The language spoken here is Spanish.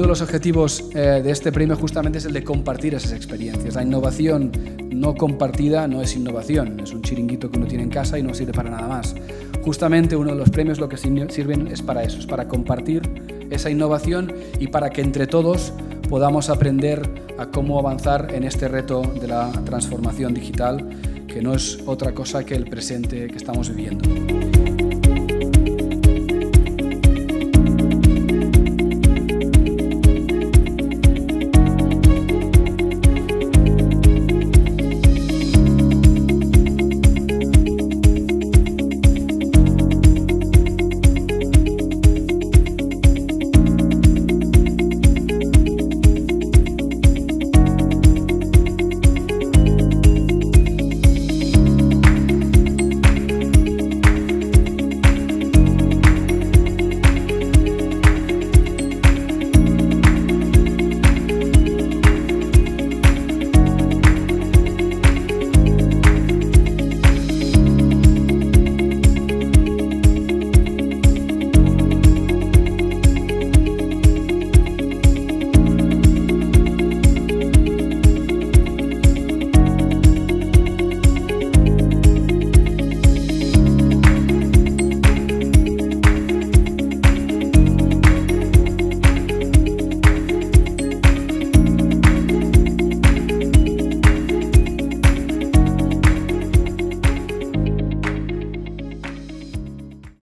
Uno de los objetivos eh, de este premio justamente es el de compartir esas experiencias. La innovación no compartida no es innovación, es un chiringuito que uno tiene en casa y no sirve para nada más. Justamente uno de los premios lo que sirven es para eso, es para compartir esa innovación y para que entre todos podamos aprender a cómo avanzar en este reto de la transformación digital, que no es otra cosa que el presente que estamos viviendo.